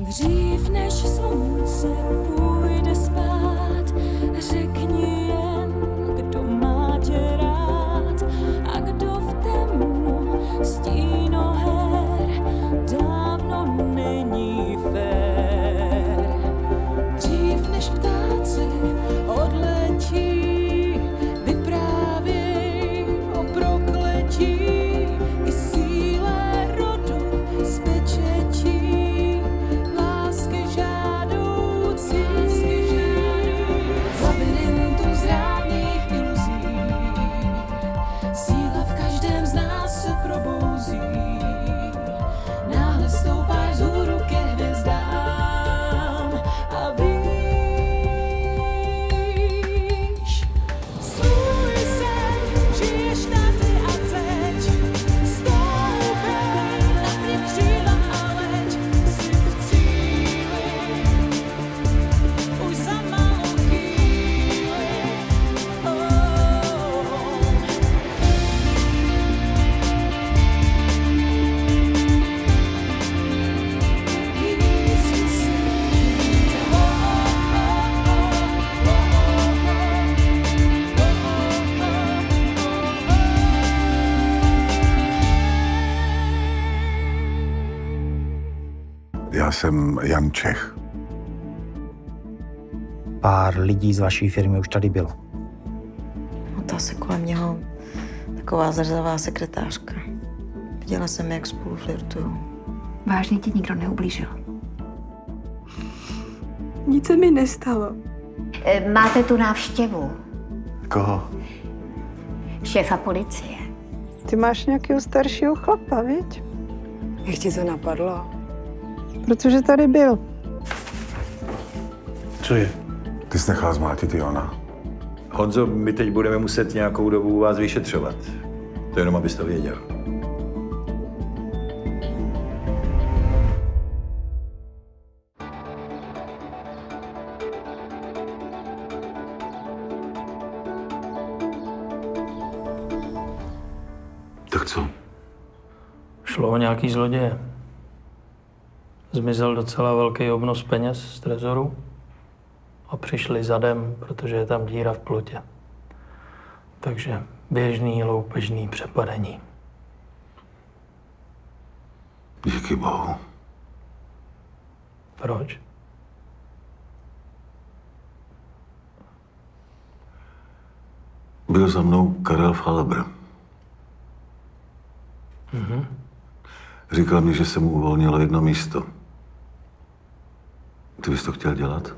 Dřív než slunce půjde jsem Jan Čech. Pár lidí z vaší firmy už tady bylo. No ta se kolem něho taková zrzavá sekretářka. Viděla jsem, jak spolu flirtují. Vážně ti nikdo neublížil. Nic se mi nestalo. E, Máte tu návštěvu Koho? šéfa policie. Ty máš nějakého staršího chlapa, viď? Jak ti to napadlo? Protože tady byl. Co je? Ty jsi nechal zmátit Jona. Honzo, my teď budeme muset nějakou dobu vás vyšetřovat. To jenom, abys to věděl. Tak co? Šlo o nějaký zloděje. Zmizel docela velký obnos peněz z trezoru a přišli zadem, protože je tam díra v plotě. Takže běžný loupežný přepadení. Díky bohu. Proč? Byl za mnou Karel Falebr. Mhm. Říkal mi, že se mu uvolnilo jedno místo. Ty bys to chtěl dělat?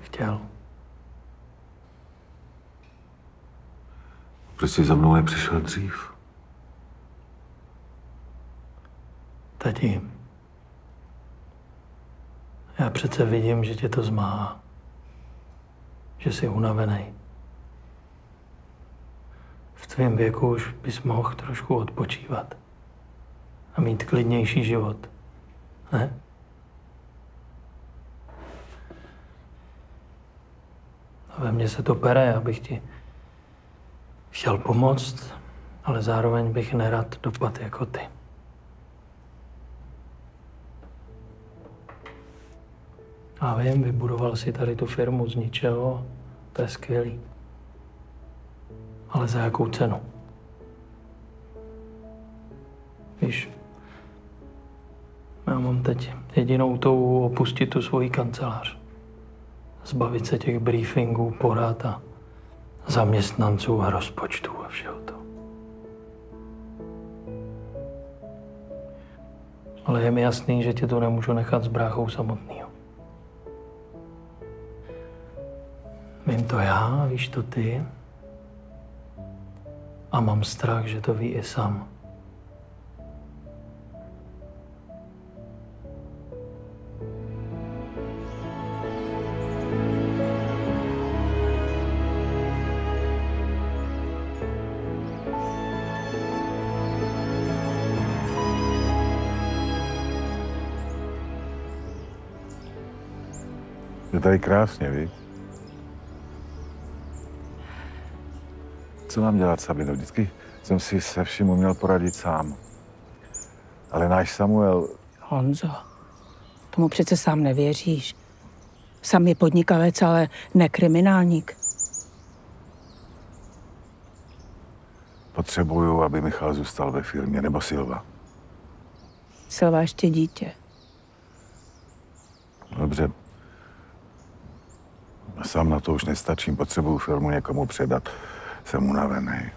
Chtěl. Proč jsi za mnou nepřišel dřív? Tati, já přece vidím, že tě to zmáhá. Že jsi unavený. V tvém věku už bys mohl trošku odpočívat. A mít klidnější život. Ne? A ve mně se to pere, abych ti chtěl pomoct, ale zároveň bych nerad dopad jako ty. A vím, vybudoval si tady tu firmu z ničeho, to je skvělý. Ale za jakou cenu? Víš, já mám teď jedinou touhu opustit tu svoji kancelář. Zbavit se těch briefingů, porad a zaměstnanců a rozpočtů a všeho toho. Ale je mi jasný, že tě to nemůžu nechat s bráchou samotnýho. Vím to já, víš to ty. A mám strach, že to ví i sám. Je tady krásně, víš? Co mám dělat, Sabino? Vždycky jsem si se vším uměl poradit sám. Ale náš Samuel, Honzo, tomu přece sám nevěříš. Sam je podnikavec, ale ne kriminálník. potřebuju, aby Michal zůstal ve firmě, nebo Silva. Silva ještě dítě. Dobře. Sám na to už nestačím, potřebuju firmu někomu předat. Jsem unavený.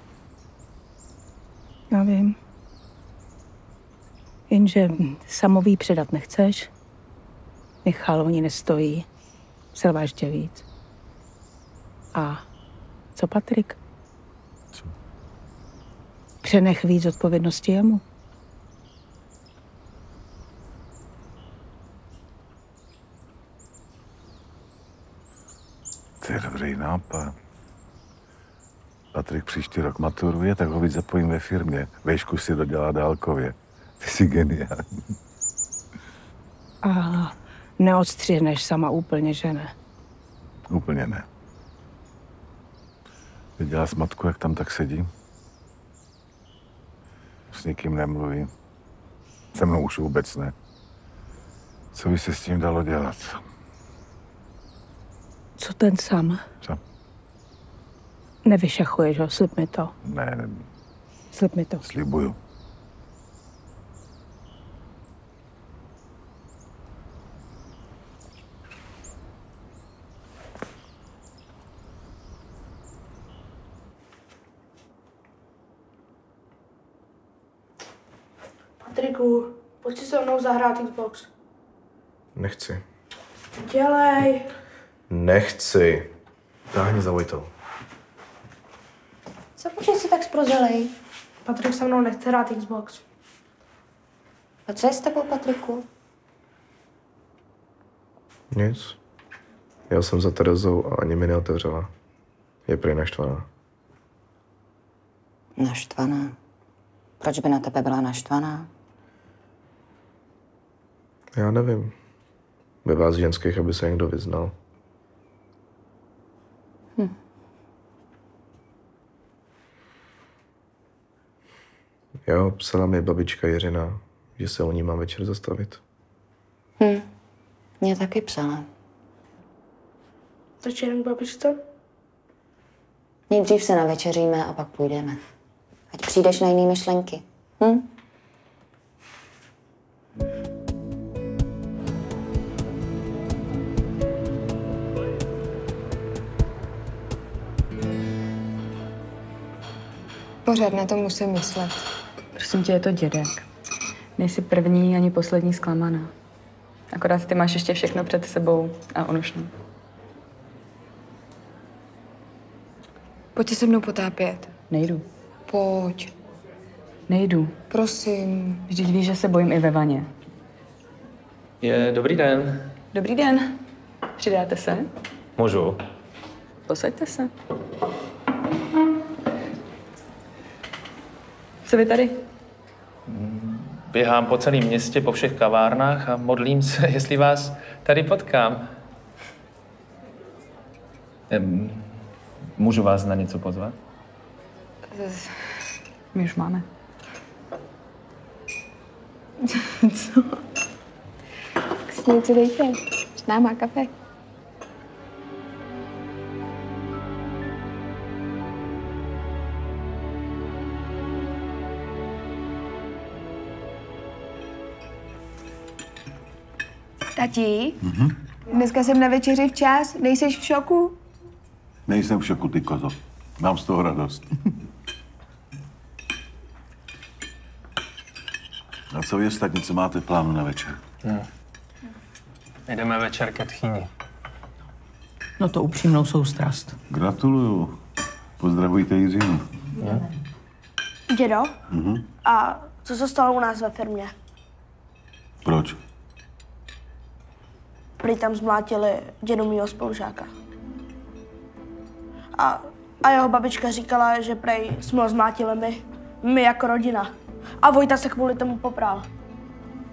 Já vím. Jenže samový předat nechceš. Michal o ní nestojí. Silva ještě víc. A co Patrik? Co? Přenech víc odpovědnosti jemu. To je dobrý nápad. Patrik příští rok maturuje, tak ho víc zapojím ve firmě. Vejšku si dodělá dálkově. Ty jsi geniální. A neodstřihneš sama úplně, že ne? Úplně ne. Viděla jsi matku, jak tam tak sedí? S nikým nemluví. Se mnou už vůbec ne. Co by se s tím dalo dělat? Co ten sám? Co? Nevyšachuješ ho, slib mi to. Ne, ne, Slib mi to. slibuju. Patriku, pojď si se mnou zahrát Xbox. Nechci. Dělej. Nechci. Táhni za Vojtou. Co počkej si tak zprozelej? Patrik se mnou nechce hrát Xbox. A co je s tebou, Patriku? Nic. Jel jsem za Terezou a ani mi neotevřela. Je prý naštvaná. Naštvaná. Proč by na tebe byla naštvaná? Já nevím. Ve vás ženských, aby se někdo vyznal. Hm. Jo, psala mi babička Jiřina, že se o ní mám večer zastavit. Hm. Mě taky psala. Takže jen babičce? Nejdřív se navečeříme a pak půjdeme. Ať přijdeš na jiné myšlenky. Hm? Pořád na to musím myslet. Prosím tě, je to dědek. Nejsi první ani poslední zklamaná. Akorát ty máš ještě všechno před sebou a on už ne. Pojď se mnou potápět. Nejdu. Pojď. Nejdu. Prosím. Vždyť víš, že se bojím i ve vaně. Je dobrý den. Dobrý den. Přidáte se? Můžu. Posaďte se. Co vy tady? Běhám po celém městě, po všech kavárnách a modlím se, jestli vás tady potkám. Můžu vás na něco pozvat? My už máme. Co? Tak si něco dejte. S náma kafe. Tati, Mhm. dneska jsem na večeři včas. Nejseš v šoku? Nejsem v šoku, ty kozo. Mám z toho radost. A co vy ostatní, co máte plánu na večer? Hm. Jdeme večer ke tchýni. No to upřímnou soustrast. Gratuluju. Pozdravujte Jiřinu. Dědo, Mhm. a co se stalo u nás ve firmě? Proč? Prý tam zmlátili dědu mýho spolužáka. A, a jeho babička říkala, že prej jsme ho zmlátili my. My jako rodina. A Vojta se kvůli tomu popral.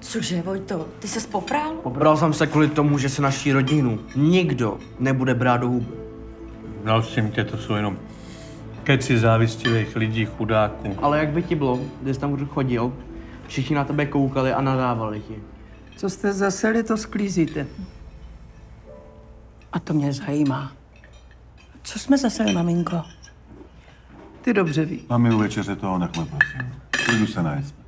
Cože, Vojto, ty se popral? Pobral jsem se kvůli tomu, že se naší rodinu nikdo nebude brát do huby. Prosím tě, to jsou jenom keci závistivých lidí, chudáků. Ale jak by ti bylo, když jsi tam chodil Všichni na tebe koukali a nadávali ti. Co jste zaseli, to sklízíte. A to mě zajímá. Co jsme zaseli, maminko? Ty dobře víš. Mami, u večeře toho nechme, prosím. Půjdu se najesme.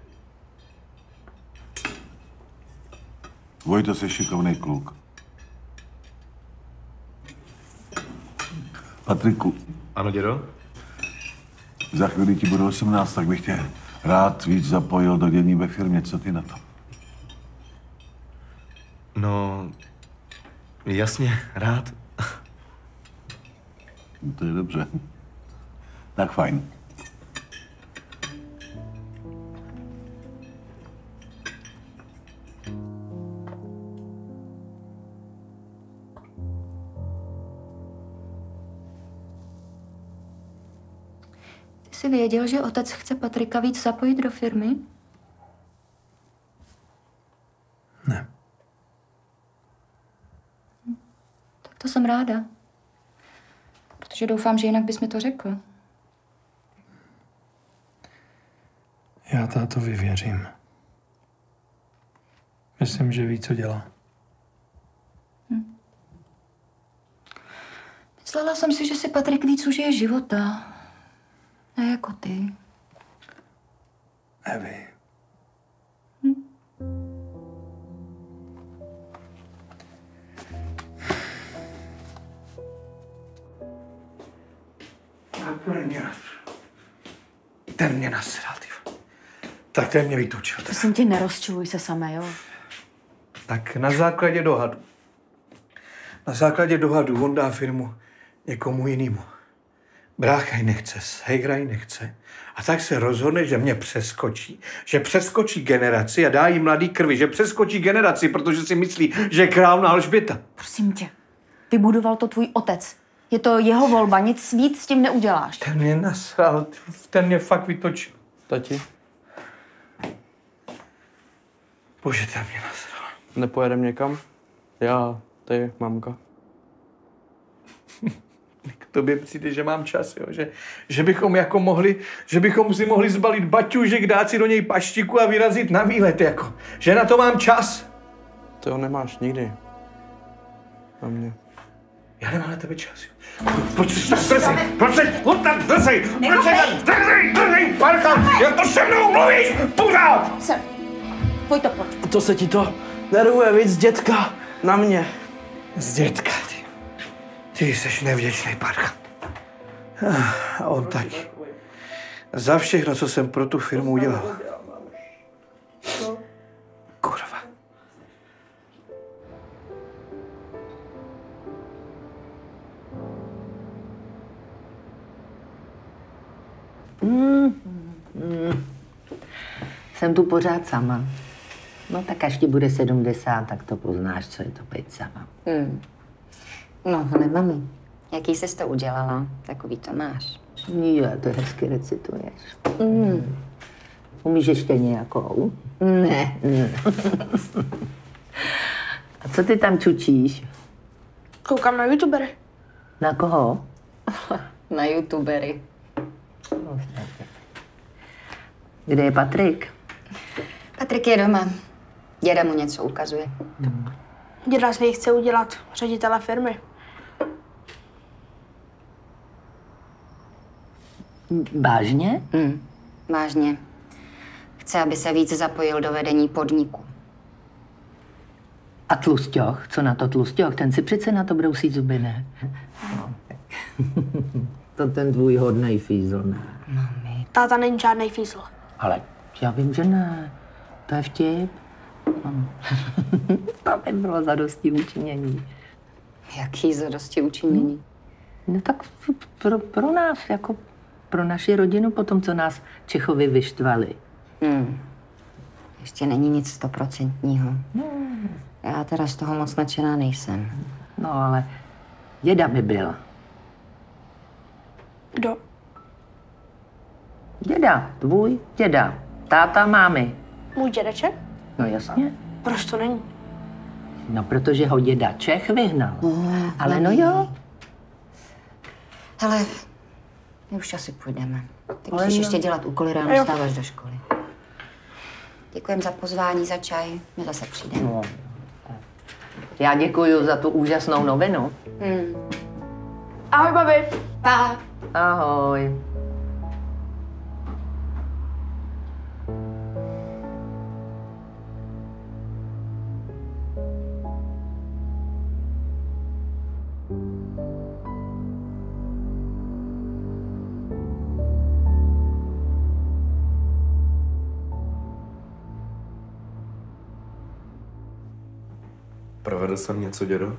Vojto, jsi šikovný kluk. Patriku. Ano, dědo? Za chvíli ti bude 18, tak bych tě rád víc zapojil do dění ve firmě. Co ty na to? No, jasně, rád. No, to je dobře. Tak fajn. Ty jsi věděl, že otec chce Patrika víc zapojit do firmy? To jsem ráda. Protože doufám, že jinak bys mi to řekl. Já tátovi věřím. Myslím, že ví, co dělá. Myslela jsem si, že si Patrik víc užije života. Ne jako ty. Evi. Ten mě, ten mě nasral, ty. Tak ten mě vytočil. Prosím tě, nerozčiluj se samé, jo? Tak na základě dohadu. Na základě dohadu on dá firmu někomu jinému. Brácha ji nechce, Hegra ji nechce. A tak se rozhodne, že mě přeskočí. Že přeskočí generaci a dá jí mladý krvi. Že přeskočí generaci, protože si myslí, že je královna Alžběta. Prosím tě. Vybudoval to tvůj otec. Je to jeho volba, nic víc s tím neuděláš. Ten mě nasral, ten mě fakt vytočil. Tati, Bože, ten mě nasral. nepojedem někam? Já, ty, mamka. K tobě přijde, že mám čas, jo? Že, že, bychom jako mohli, že bychom si mohli zbalit baťužek, dát si do něj paštiku a vyrazit na výlet, jako. Že na to mám čas. To nemáš nikdy. Na mě. Já nemám na tebe čas. jo. Proč jsi tak drzej? Proč jsi tak drzej? Proč jsi tak drzej, drzej, parka? Jak to se mnou mluvíš? Pořád! Sem. Pojď to, pojď. To se ti to nervuje víc, dětka, na mě. Z dětka, ty. Ty jsi nevděčný, parka. A on taky. Za všechno, co jsem pro tu firmu udělal. Jsem tu pořád sama. No tak až ti bude 70, tak to poznáš, co je to být sama. Hmm. No, ale mami, jaký jsi to udělala? Takový to máš. Jo, to hezky recituješ. Mm. Umíš ještě nějakou? Ne. ne. A co ty tam čučíš? Koukám na youtubery. Na koho? Na youtubery. Kde je Patrik? Patrik je doma. Děda mu něco ukazuje. Děda z něj chce udělat ředitele firmy. Vážně? Hmm. Vážně. Chce, aby se víc zapojil do vedení podniku. A tlusťoch? Co na to tlusťoch? Ten si přece na to brousí zuby, ne? No, tak. to ten tvůj hodnej fízl, ne? Táta není žádný fízl. Ale já vím, že ne. To je vtip. No. to by bylo zadosti učinění. Jaký zadosti učinění? No tak pro, pro nás, jako pro naši rodinu, po tom, co nás Čechovi vyštvali. Hmm. Ještě není nic stoprocentního. Já teda z toho moc nadšená nejsem. No ale děda by byl. Kdo? Děda, tvůj děda. Táta, mámy. Můj dědeček? No jasně. Proč to není? No, protože ho děda Čech vyhnal. Ale no jo. Hele, my už asi půjdeme. Ty Ale musíš no. ještě dělat úkoly, Jo. ráno vstáváš do školy. Děkujem za pozvání, za čaj. My zase přijdeme. No. Já děkuji za tu úžasnou novinu. Hmm. Ahoj, babi. Pa. Ahoj. Provedl jsem něco, dědo?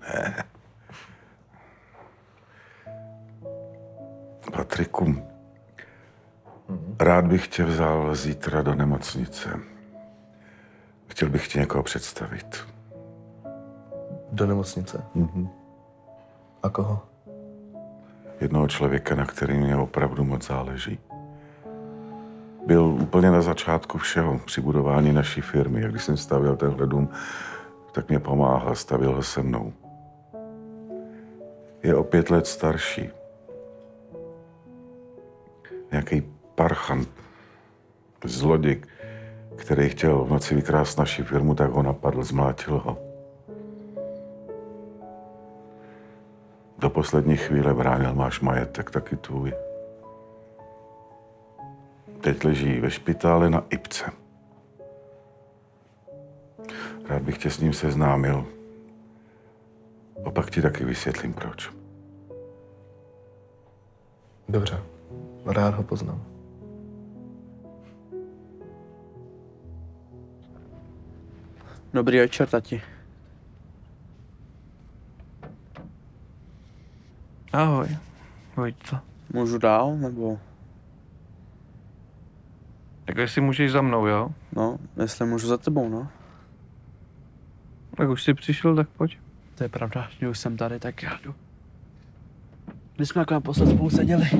Ne. Patriku, rád bych tě vzal zítra do nemocnice. Chtěl bych ti někoho představit. Do nemocnice? Mhm. A koho? Jednoho člověka, na kterým mě opravdu moc záleží. Byl úplně na začátku všeho při budování naší firmy. Jak když jsem stavěl tenhle dům, tak mě pomáhal, stavil ho se mnou. Je o pět let starší. Nějaký parchant, zloděk, který chtěl v noci vykrást naši firmu, tak ho napadl, zmlátil ho. Do poslední chvíle bránil máš majetek, taky tvůj. Teď leží ve špitále na Ipce. Rád bych tě s ním seznámil. Opak ti taky vysvětlím, proč. Dobře. Rád ho poznám. Dobrý večer, tati. Ahoj. Vojto. Můžu dál, nebo? Tak jestli můžeš za mnou, jo? No, jestli můžu za tebou, no. Tak už jsi přišel, tak pojď. To je pravda, že už jsem tady, tak já jdu. Když jsme jako naposled spolu seděli.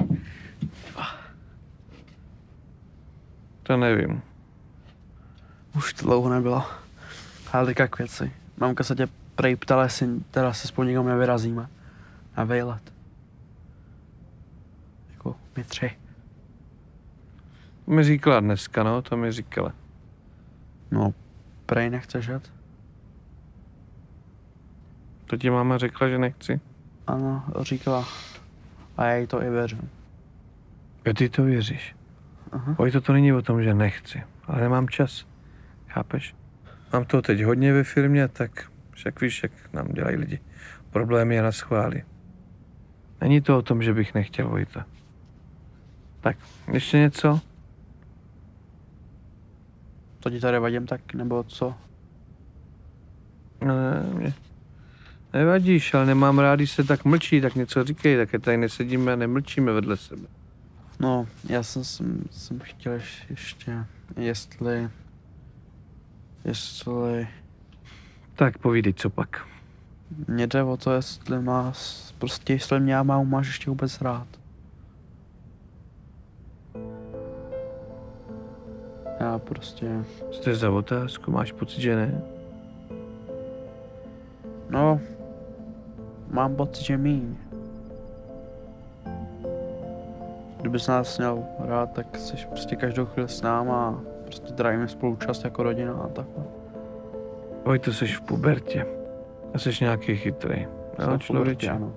To nevím. Už to dlouho nebylo. Ale teďka k věci. Mamka se tě prej ptala, jestli teda se spolu někam nevyrazíme. Na vejlet. Jako my tři. Mi říkala dneska, no, to mi říkala. No, prej nechceš jet? To ti máma řekla, že nechci. Ano, říkala. A já jí to i věřím. Jo, ty to věříš. Aha. Vojto, to není o tom, že nechci, ale nemám čas. Chápeš? Mám to teď hodně ve firmě, tak však víš, jak nám dělají lidi. Problémy a na schvály. Není to o tom, že bych nechtěl Vojta. Tak, ještě něco? To ti tady vadím tak, nebo co? No, ne, mě nevadíš, ale nemám rád, když se tak mlčí, tak něco říkej, tak tady nesedíme a nemlčíme vedle sebe. No, já jsem, jsem, jsem chtěl ješ- ještě, jestli, jestli, Tak povídej, co pak. mě jde o to, jestli má, prostě jestli mě mámu máš ještě vůbec rád. Já prostě, Co to je za otázku? Máš pocit, že ne? no, mám pocit, že míň. Kdybys nás měl rád, tak jsi prostě každou chvíli s náma a prostě drajíme spolu čas jako rodina a takhle. Vojto, jsi v pubertě. A jsi nějaký chytrý. Jsem Jo, pubertě, člověče. ano.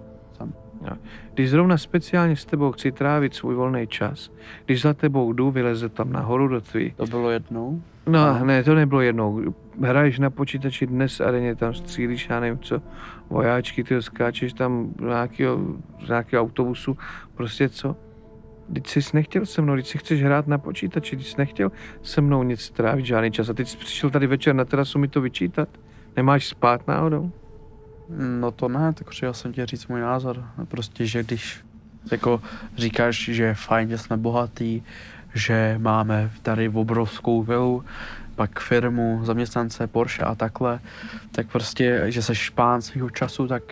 Jo. Když zrovna speciálně s tebou chci trávit svůj volný čas, když za tebou jdu, vyleze tam nahoru do tvý. To bylo jednou? No, ne, to nebylo jednou. Hraješ na počítači dnes a denně tam střílíš, já nevím co, vojáčky, ty skáčeš tam z nějakého, z nějakého autobusu, prostě co? Teď jsi nechtěl se mnou, teď si chceš hrát na počítači, teď jsi nechtěl se mnou nic trávit, žádný čas. A teď jsi přišel tady večer na terasu mi to vyčítat. Nemáš spát náhodou? No to ne, tak chtěl jsem ti říct můj názor. Prostě, že když jako říkáš, že je fajn, že jsme bohatý, že máme tady obrovskou vilu, pak firmu, zaměstnance, Porsche a takhle, tak prostě, že seš pán svého času, tak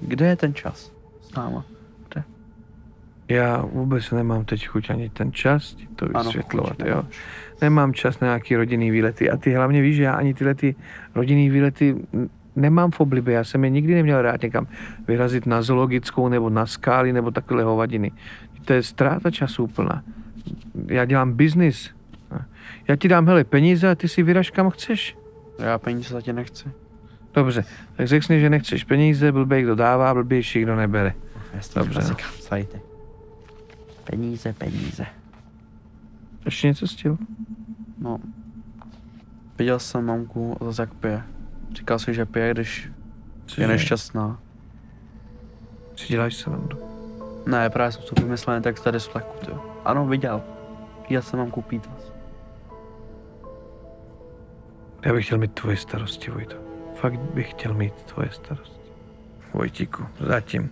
kde je ten čas s náma? Kde? Já vůbec nemám teď chuť ani ten čas ti to Ano, vysvětlovat, chuť jo. nemáš. Nemám čas na nějaký rodinný výlety a ty hlavně víš, že já ani tyhle ty rodinný výlety nemám v oblibě, já jsem je nikdy neměl rád někam vyrazit na zoologickou nebo na skály nebo takové hovadiny. To je ztráta času úplná. já dělám biznis. Já ti dám, hele, peníze a ty si vyraž kam chceš. Já peníze za tě nechci. Dobře, tak řekni, že nechceš peníze, blbej kdo dává, blbější kdo nebere. Dobře, no. Sajte. Peníze, peníze. Ještě něco stil? No. Viděl jsem mamku a zase jak pije. Říkal si, že pije, když Cože? je nešťastná. Si děláš srandu. Ne, právě jsem to vymyslel tak tady z fleku, jo. Ano, viděl. Viděl jsem mamku pít vás. Já bych chtěl mít tvoje starosti, Vojto. Fakt bych chtěl mít tvoje starosti. Vojtíku, zatím.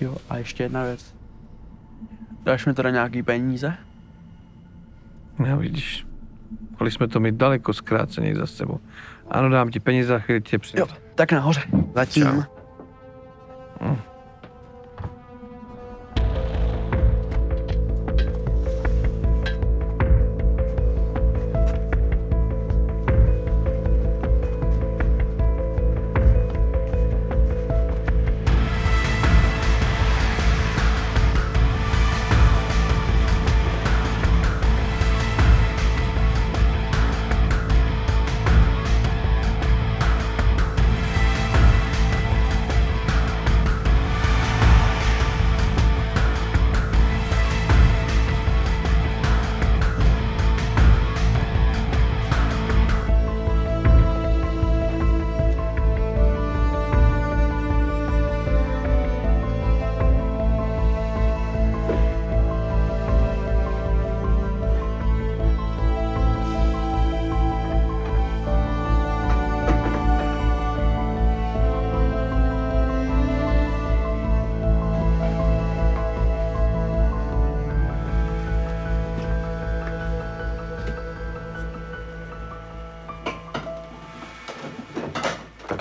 Jo, a ještě jedna věc. Dáš mi teda nějaký peníze? No vidíš, mohli jsme to mít daleko zkráceně za sebou. Ano, dám ti peníze za chvíli tě přijde. Jo, tak nahoře. Zatím. Čau. Hm.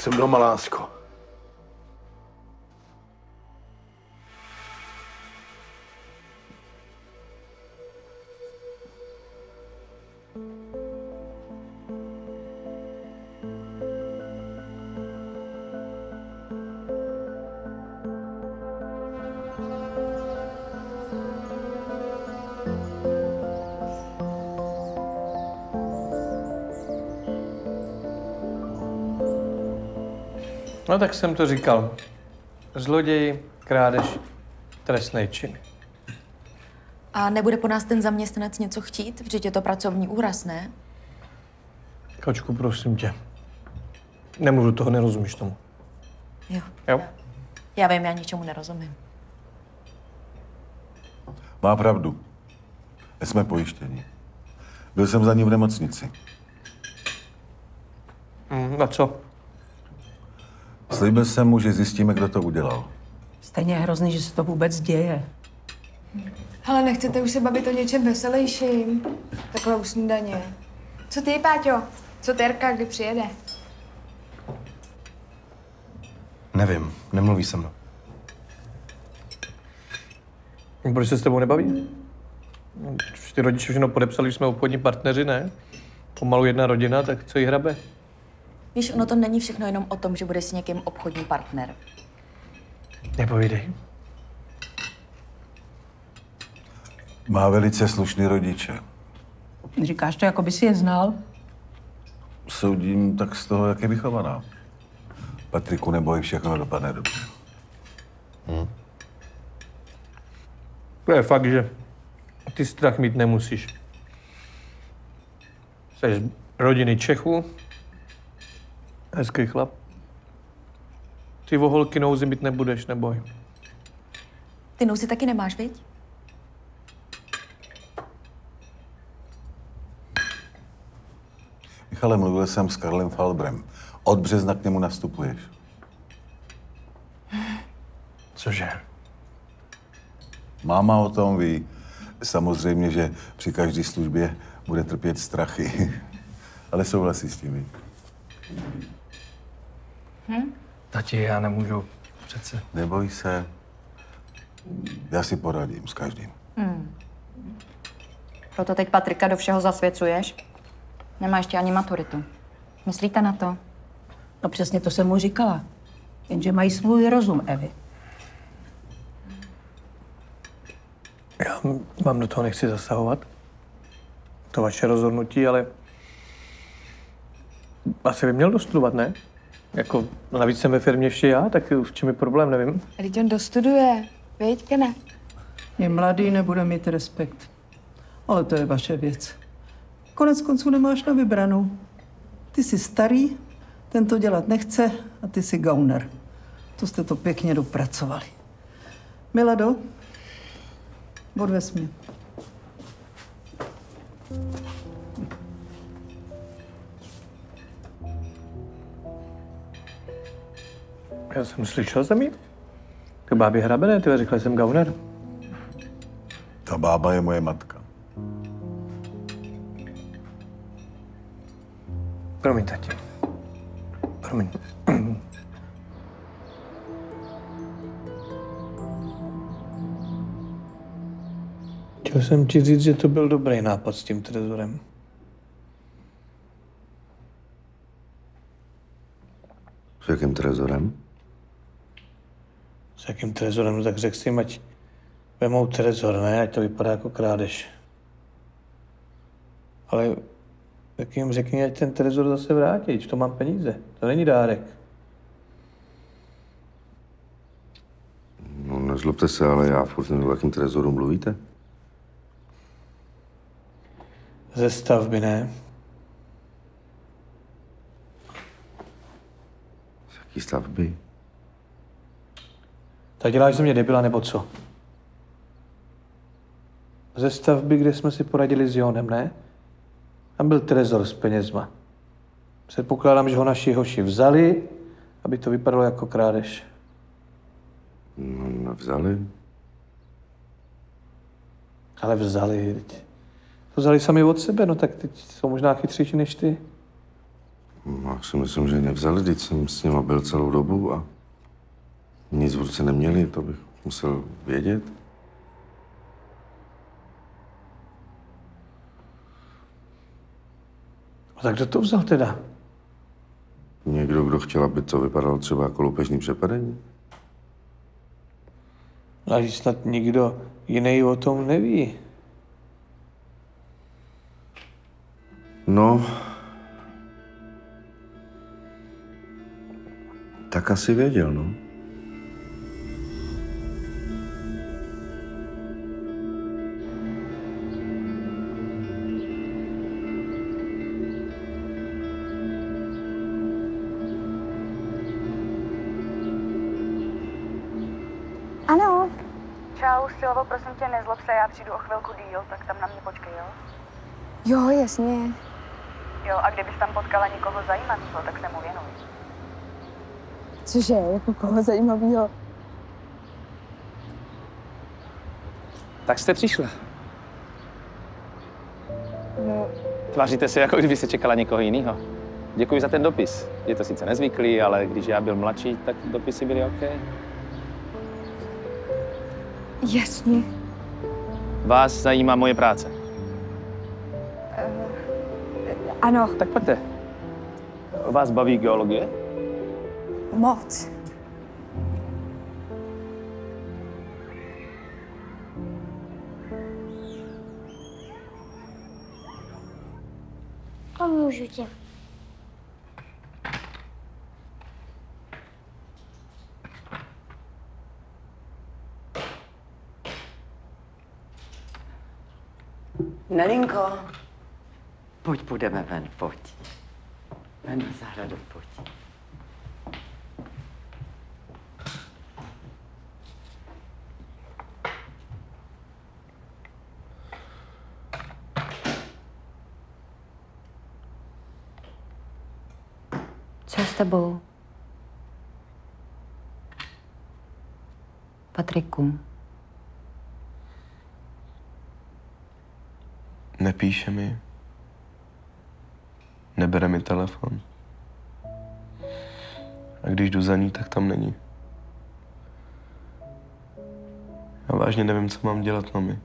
Tak jsem doma, No tak jsem to říkal. Zloděj, krádež, trestný čin. A nebude po nás ten zaměstnanec něco chtít? Vždyť je to pracovní úraz, ne? Kočku, prosím tě. Nemluv do toho, nerozumíš tomu. Jo. Jo? Já vím, já ničemu nerozumím. Má pravdu. Jsme pojištěni. Byl jsem za ní v nemocnici. Mm, a co? Slíbil jsem mu, že zjistíme, kdo to udělal. Stejně je hrozný, že se to vůbec děje. Ale nechcete už se bavit o něčem veselějším? Takhle u snídaně. Co ty, Páťo? Co Terka, kdy přijede? Nevím, nemluví se mnou. Proč se s tebou nebaví? Ty rodiče všechno podepsali, že jsme obchodní partneři, ne? Pomalu jedna rodina, tak co jí hrabe? Víš, ono to není všechno jenom o tom, že budeš s někým obchodní partner. Nepovídej. Má velice slušný rodiče. Říkáš to, jako by si je znal? Soudím tak z toho, jak je vychovaná. Patriku, neboj, všechno dopadne dobře. To je fakt, že ty strach mít nemusíš. Jsi z rodiny Čechů, hezký chlap. Ty voholky nouzy mít nebudeš, neboj. Ty nouzy taky nemáš, viď? Michale, mluvil jsem s Karlem Falbrem. Od března k němu nastupuješ. Cože? Máma o tom ví. Samozřejmě, že při každé službě bude trpět strachy. Ale souhlasí s tím. Hm? Tati, já nemůžu přece. Neboj se. Já si poradím s každým. Hmm. Proto teď Patrika do všeho zasvěcuješ? Nemá ještě ani maturitu. Myslíte na to? No přesně to jsem mu říkala. Jenže mají svůj rozum, Evi. Já vám do toho nechci zasahovat. To vaše rozhodnutí, ale asi by měl dostudovat, ne? Jako, navíc jsem ve firmě ještě já, tak v čem je problém, nevím. Teď on dostuduje, viď, Kene? Je mladý, nebude mít respekt. Ale to je vaše věc. Konec konců nemáš na vybranou. Ty jsi starý, ten to dělat nechce a ty jsi gauner. To jste to pěkně dopracovali. Milado, odvez mě. Já jsem slyšel jsem jí. Ty bábě hrabené, ty řekla jsem gauner. Ta bába je moje matka. Promiň, tati. Promiň. Chtěl jsem ti říct, že to byl dobrý nápad s tím trezorem. S jakým trezorem? S jakým trezorem? No tak řekl si ať vemou trezor, ne? Ať to vypadá jako krádež. Ale tak jim řekni, ať ten trezor zase vrátí, to mám peníze. To není dárek. No, nezlobte se, ale já furt nevím, o jakém trezoru mluvíte. Ze stavby, ne? Z jaký stavby? Tak děláš ze mě debila, nebo co? Ze stavby, kde jsme si poradili s Jonem, ne? Tam byl trezor s penězma. Předpokládám, že ho naši hoši vzali, aby to vypadalo jako krádež. No, no vzali. Ale vzali, teď. To vzali sami od sebe, no tak teď jsou možná chytřejší než ty. No, já si myslím, že nevzali, když jsem s nima byl celou dobu a nic v ruce neměli, to bych musel vědět. A tak kdo to vzal teda? Někdo, kdo chtěl, aby to vypadalo třeba jako loupežný přepadení? A že snad nikdo jiný o tom neví. No, tak asi věděl, no. Jo, jasně. Jo, a kdybys tam potkala někoho zajímavého, tak se mu věnuj. Cože, jako koho zajímavého? Tak jste přišla. No, Tváříte se, jako kdyby se čekala někoho jiného. Děkuji za ten dopis. Je to sice nezvyklý, ale když já byl mladší, tak dopisy byly OK. jasně. Vás zajímá moje práce. Ano. Tak pojďte. Vás baví geologie? Moc. Pomůžu ti. Nelinko, pojď, půjdeme ven, pojď. Ven na zahradu, pojď. Co je s tebou? Patriku, Nepíše mi. Nebere mi telefon. A když jdu za ní, tak tam není. Já vážně nevím, co mám dělat, mami.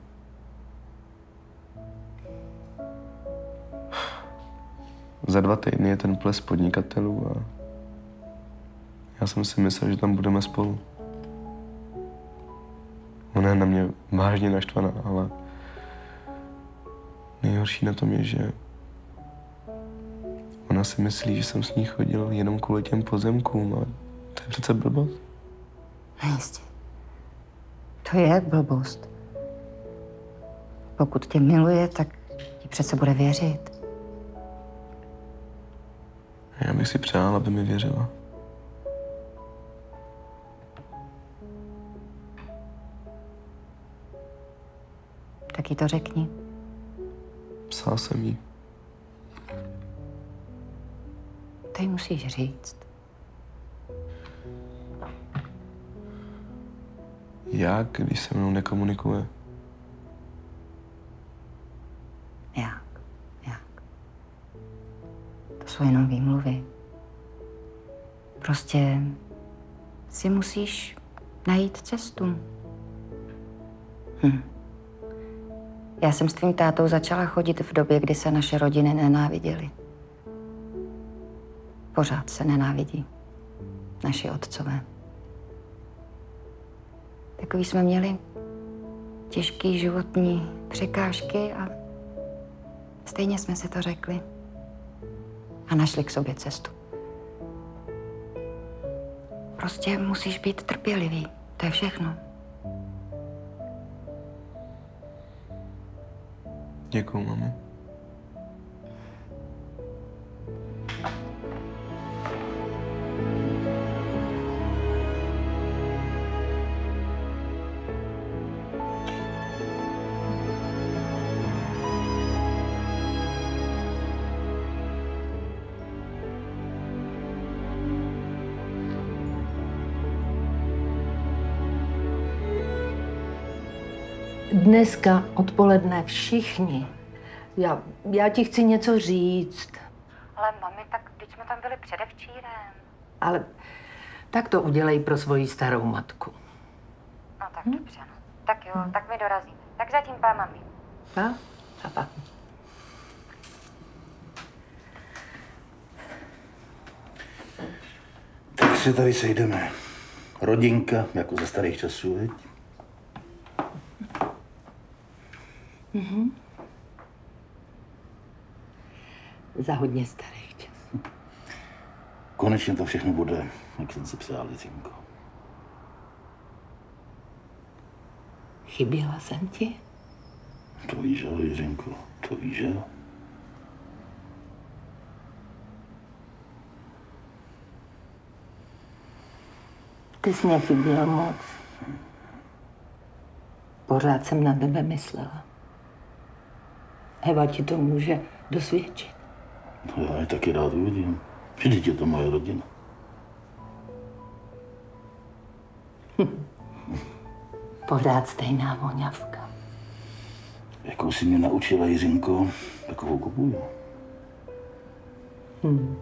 Za dva týdny je ten ples podnikatelů a já jsem si myslel, že tam budeme spolu. Ona je na mě vážně naštvaná, ale nejhorší na tom je, že ona si myslí, že jsem s ní chodil jenom kvůli těm pozemkům a to je přece blbost. No jistě. To je blbost. Pokud tě miluje, tak ti přece bude věřit. Já bych si přál, aby mi věřila. Tak jí to řekni. Psal jsem jí. Jí musíš říct. Jak, když se mnou nekomunikuje? Jak? Jak? To jsou jenom výmluvy. Prostě si musíš najít cestu. Hm. Já jsem s tvým tátou začala chodit v době, kdy se naše rodiny nenáviděly. Pořád se nenávidí. Naši otcové. Takový jsme měli těžký životní překážky a stejně jsme si to řekli. A našli k sobě cestu. Prostě musíš být trpělivý. To je všechno. Děkuju, mami. Dneska odpoledne všichni. Já, já ti chci něco říct, Ale mami, tak teď jsme tam byli předevčírem. ale tak to udělej pro svoji starou matku. No tak dobře, no. Tak jo, tak mi dorazíme. Tak zatím pá, mami. A? A pa. Tak se tady sejdeme. Rodinka, jako ze starých časů, viď? Mhm. Za hodně starých časů. Konečně to všechno bude, jak jsem si přál, Jiřinko. Chyběla jsem ti? To víš, jo, Jiřinko, to víš, jo? Ty jsi mě chyběl moc. Pořád jsem na tebe myslela. Eva ti to může dosvědčit. No já je taky rád uvidím. Vždyť je to moje rodina. Pořád stejná voňavka. Jakou si mě naučila, Jiřinko, takovou kupuju. Hmm.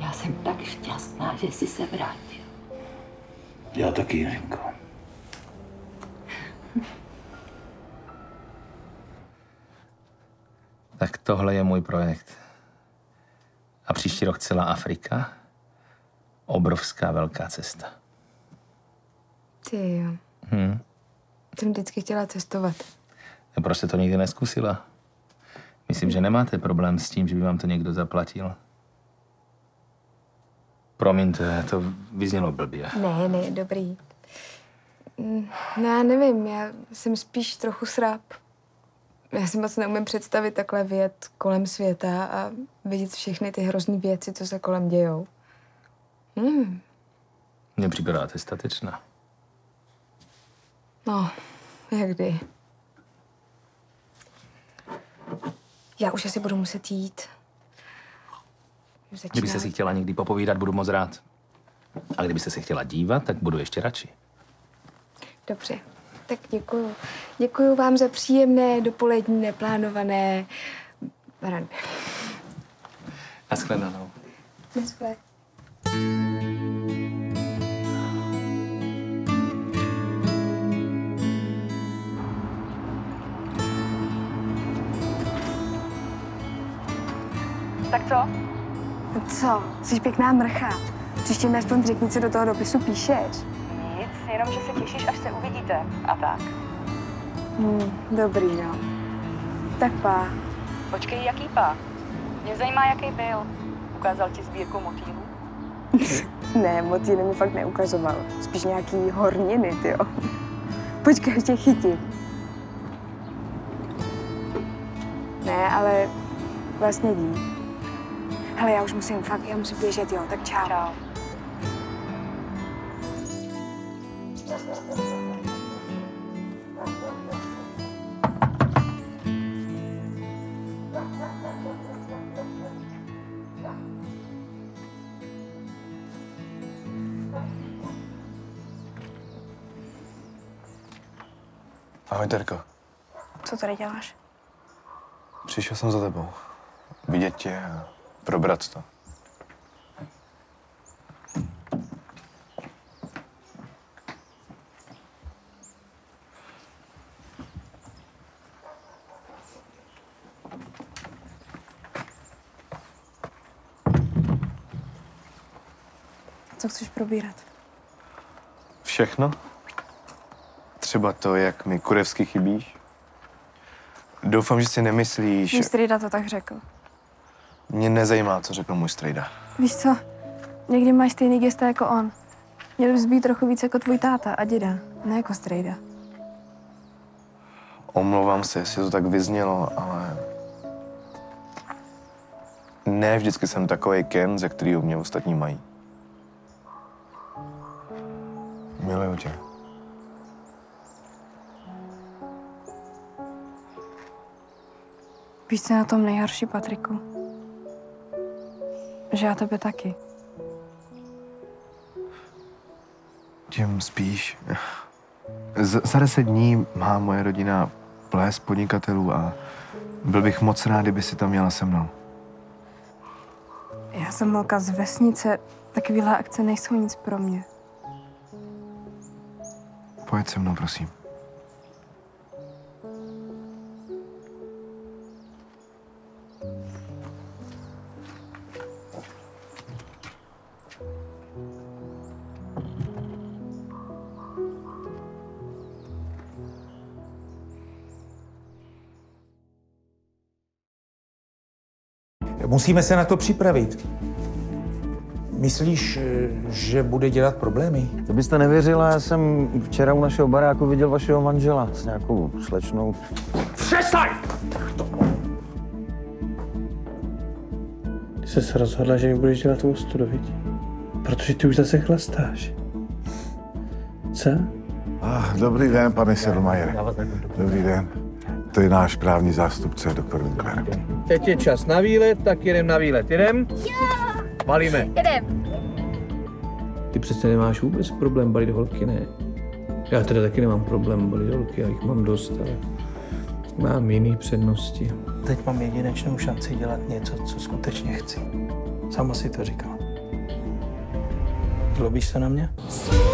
Já jsem tak šťastná, že jsi se vrátil. Já taky, Jiřinko. Tak tohle je můj projekt. A příští rok celá Afrika. Obrovská velká cesta. Ty jo. Hm. Jsem vždycky chtěla cestovat. A proč jste to nikdy neskusila? Myslím, že nemáte problém s tím, že by vám to někdo zaplatil. Promiňte, to vyznělo blbě. Ne, ne, dobrý. Mm, No já nevím, já jsem spíš trochu sráp. Já si moc neumím představit takhle vyjet kolem světa a vidět všechny ty hrozný věci, co se kolem dějou. Hmm. Mně připadáte statečná. No, jak kdy. Já už asi budu muset jít. Začíná- Kdybyste si chtěla někdy popovídat, budu moc rád. A kdybyste se chtěla dívat, tak budu ještě radši. Dobře, tak děkuju. Děkuju vám za příjemné, dopolední, neplánované rande. Naschledanou. Naschle. Tak co? Co? Jsi pěkná mrcha. Příště mi aspoň řekni, co do toho dopisu píšeš. Jenom že se těšíš, až se uvidíte. A tak. Hmm, dobrý, no. Tak pá. Počkej, jaký pá? Mě zajímá, jaký byl. Ukázal ti sbírku motýlů? ne, motýly mi fakt neukazoval. Spíš nějaký horniny, jo. Počkej, tě chytím. Ne, ale vlastně dí. Hele, já už musím fakt, já musím běžet, jo, tak čau. Čau. Ahoj, Terko. Co tady děláš? Přišel jsem za tebou. Vidět tě a probrat to. Co chceš probírat? Všechno? Třeba to, jak mi kurevsky chybíš? Doufám, že si nemyslíš... Můj strýda to tak řekl. Mě nezajímá, co řekl můj strejda. Víš co? Někdy máš stejný gesta jako on. Měl bys být trochu víc jako tvůj táta a děda, ne jako strejda. Omlouvám se, jestli to tak vyznělo, ale... Ne vždycky jsem takový Ken, ze kterého mě ostatní mají. Miluju tě. Víš, co je na tom nejhorší, Patriku? Že já tebe taky. Tím spíš. Z- za deset dní má moje rodina ples podnikatelů a byl bych moc rád, kdyby si tam měla se mnou. Já jsem holka z vesnice, takovýhle akce nejsou nic pro mě. Pojď se mnou, prosím. Musíme se na to připravit. Myslíš, že bude dělat problémy? To byste nevěřila, já jsem včera u našeho baráku viděl vašeho manžela s nějakou slečnou. Přestaň! Ty jsi se rozhodla, že mi budeš dělat tu ostudu, viď? Protože ty už zase chlastáš. Co? Ah, dobrý den, pane Sedlmajer. Dobrý den. To je náš právní zástupce, doktor Winkler. Teď je čas na výlet, tak jedem na výlet. Jedem? Jo! Balíme. Jedem. Ty přece nemáš vůbec problém balit holky, ne? Já teda taky nemám problém balit holky, já jich mám dost, ale mám jiný přednosti. Teď mám jedinečnou šanci dělat něco, co skutečně chci. Sama si to říkala. Zlobíš se na mě? Jsou